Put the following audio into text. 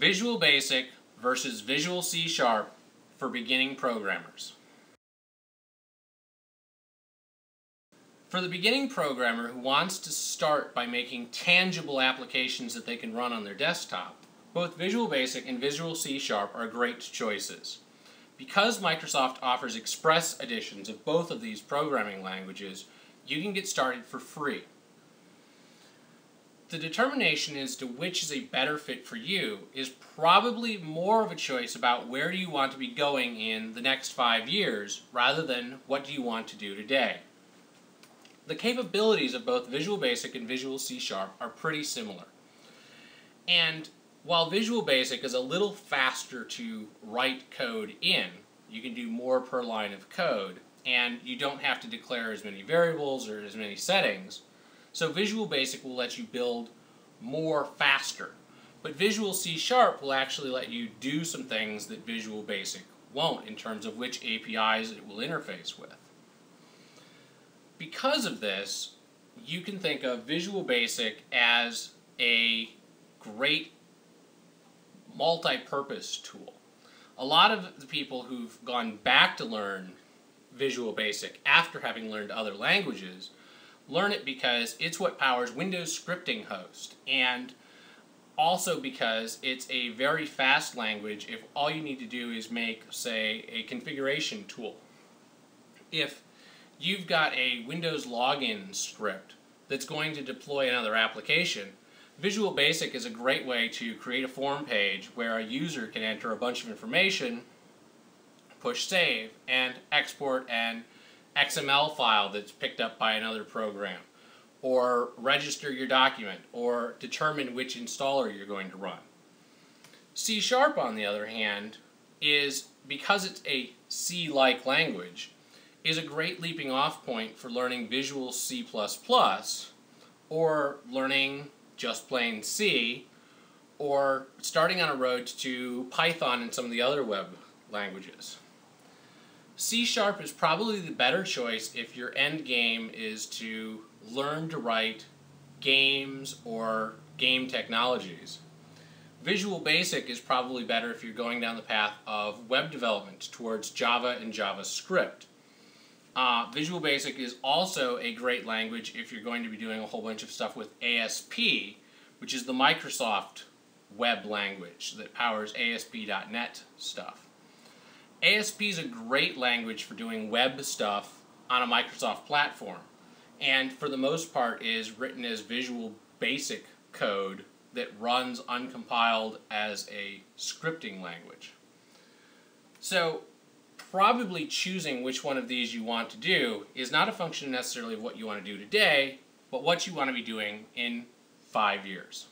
Visual Basic versus Visual C Sharp for beginning programmers. For the beginning programmer who wants to start by making tangible applications that they can run on their desktop, both Visual Basic and Visual C Sharp are great choices. Because Microsoft offers express editions of both of these programming languages, you can get started for free. The determination as to which is a better fit for you is probably more of a choice about where do you want to be going in the next five years rather than what do you want to do today. The capabilities of both Visual Basic and Visual C Sharp are pretty similar. And while Visual Basic is a little faster to write code in, you can do more per line of code, and you don't have to declare as many variables or as many settings, so Visual Basic will let you build more faster. But Visual C Sharp will actually let you do some things that Visual Basic won't in terms of which APIs it will interface with. Because of this, you can think of Visual Basic as a great multi-purpose tool. A lot of the people who've gone back to learn Visual Basic after having learned other languages learn it because it's what powers Windows Scripting Host and also because it's a very fast language if all you need to do is make, say, a configuration tool. If you've got a Windows login script that's going to deploy another application, Visual Basic is a great way to create a form page where a user can enter a bunch of information, push save, and export an XML file that's picked up by another program, or register your document, or determine which installer you're going to run. C Sharp, on the other hand, is, because it's a C-like language, is a great leaping off point for learning Visual C++ or learning just plain C or starting on a road to Python and some of the other web languages. C Sharp is probably the better choice if your end game is to learn to write games or game technologies. Visual Basic is probably better if you're going down the path of web development towards Java and JavaScript. Uh, Visual Basic is also a great language if you're going to be doing a whole bunch of stuff with ASP, which is the Microsoft web language that powers ASP.NET stuff. ASP is a great language for doing web stuff on a Microsoft platform, and for the most part is written as Visual Basic code that runs uncompiled as a scripting language. So probably choosing which one of these you want to do is not a function necessarily of what you want to do today, but what you want to be doing in five years.